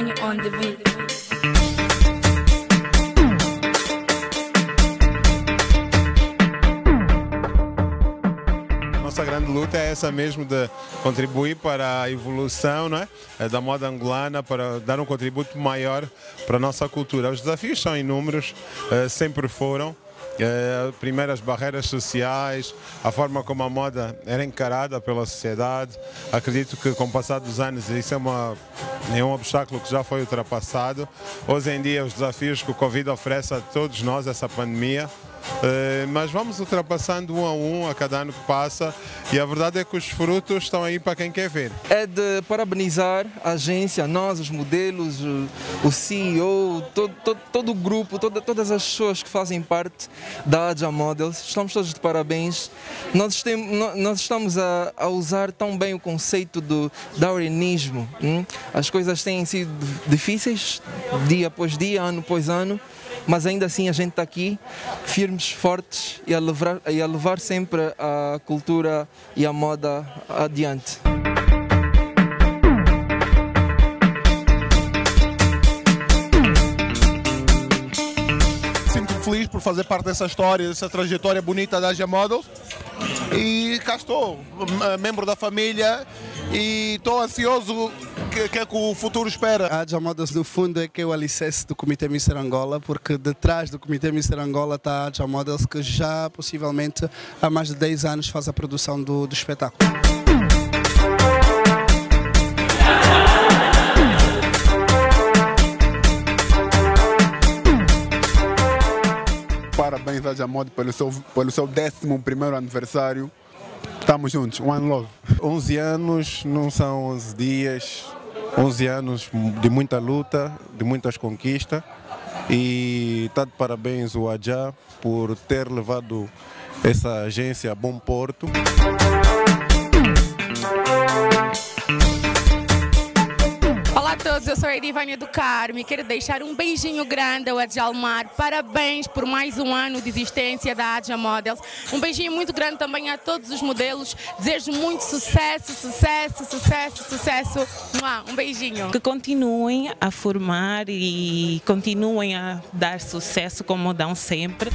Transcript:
Divine on the beat. Nossa grande luta é essa mesmo de contribuir para a evolução não é? Eh, da moda angolana, para dar um contributo maior para a nossa cultura. Os desafios são inúmeros, eh, sempre foram. Eh, Primeiro as barreiras sociais, a forma como a moda era encarada pela sociedade. Acredito que com o passar dos anos isso é, uma, é um obstáculo que já foi ultrapassado. Hoje em dia os desafios que o Covid oferece a todos nós, essa pandemia, mas vamos ultrapassando um a um a cada ano que passa e a verdade é que os frutos estão aí para quem quer ver. é de parabenizar a agência, nós, os modelos, o, CEO, todo, todo, todo o grupo, toda- todas as pessoas que fazem parte da Adja Models. Estamos todos de parabéns. Nós, tem- nó- nós estamos a, a usar tão bem o conceito do darwinismo. hum? As coisas têm sido difíceis, dia após dia, ano após ano. Mas ainda assim a gente está aqui, firmes, fortes e a levar, e a levar sempre a cultura e a moda adiante. Sinto-me feliz por fazer parte dessa história, dessa trajetória bonita da Asia Models. E cá estou, membro da família, e estou ansioso que, que é que o futuro espera. A Adja Models, no fundo, é que é o alicerce do Comitê Mister Angola, porque detrás do Comitê Mister Angola está a Adja Models, que já possivelmente há mais de 10 anos faz a produção do, do espetáculo. Parabéns a Jamod pelo seu, pelo seu 11 aniversário. Estamos juntos, One Love. 11 anos não são 11 dias, 11 anos de muita luta, de muitas conquistas e está de parabéns o Adja por ter levado essa agência a bom porto. Todos, eu sou a Edivânia do Carmo e quero deixar um beijinho grande ao Adjalmar. Parabéns por mais um ano de existência da Adja Models. Um beijinho muito grande também a todos os modelos. Desejo muito sucesso, sucesso, sucesso, sucesso. Um beijinho. que continuem a formar e continuem a dar sucesso como dão sempre.